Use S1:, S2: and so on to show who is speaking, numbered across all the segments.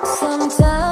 S1: Sometimes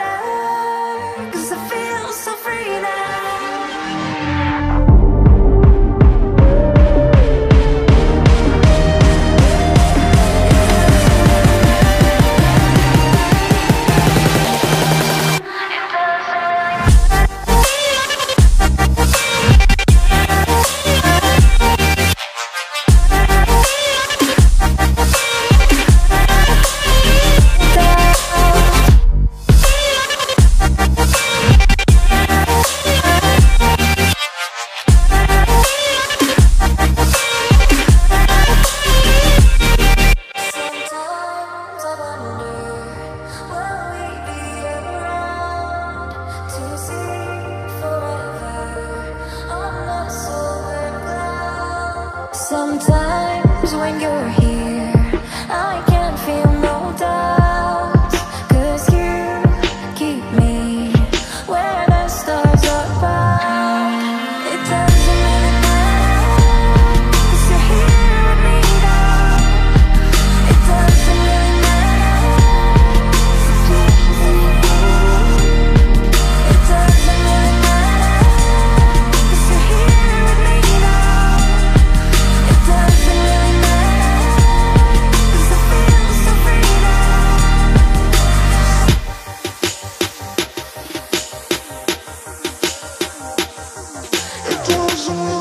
S1: Sometimes when you're doesn't really